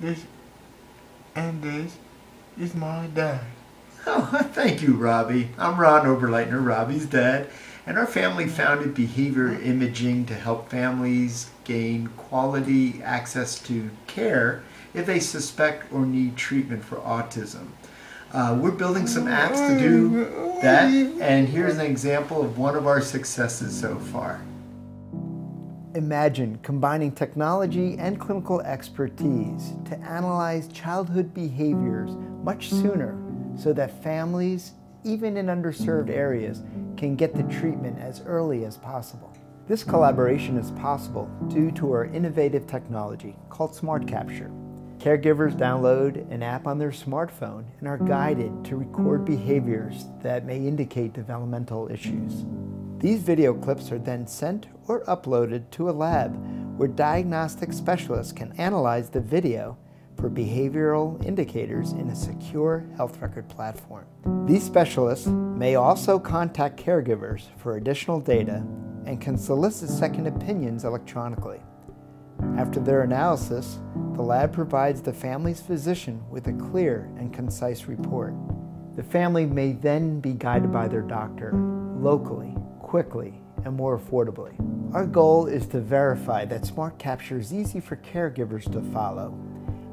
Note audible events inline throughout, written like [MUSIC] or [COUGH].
This and this is my dad. Oh, [LAUGHS] thank you, Robby. I'm Ron Oberleitner, Robby's dad, and our family mm-hmm. founded Behavior mm-hmm. Imaging to help families gain quality access to care if they suspect or need treatment for autism. Uh, we're building some apps to do mm-hmm. that, and here's an example of one of our successes so far. Imagine combining technology and clinical expertise to analyze childhood behaviors much sooner so that families, even in underserved areas, can get the treatment as early as possible. This collaboration is possible due to our innovative technology called Smart Capture. Caregivers download an app on their smartphone and are guided to record behaviors that may indicate developmental issues. These video clips are then sent or uploaded to a lab where diagnostic specialists can analyze the video for behavioral indicators in a secure health record platform. These specialists may also contact caregivers for additional data and can solicit second opinions electronically. After their analysis, the lab provides the family's physician with a clear and concise report. The family may then be guided by their doctor locally quickly and more affordably. Our goal is to verify that Smart Capture is easy for caregivers to follow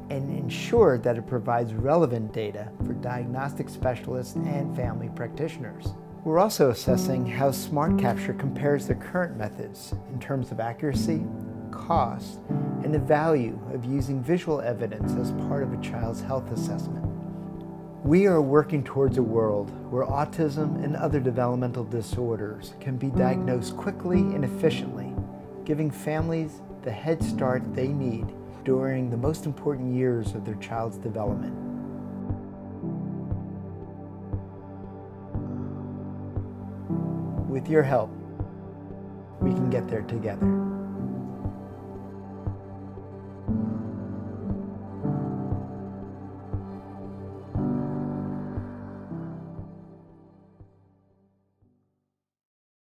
and ensure that it provides relevant data for diagnostic specialists and family practitioners. We're also assessing how Smart Capture compares to current methods in terms of accuracy, cost, and the value of using visual evidence as part of a child's health assessment. We are working towards a world where autism and other developmental disorders can be diagnosed quickly and efficiently, giving families the head start they need during the most important years of their child's development. With your help, we can get there together.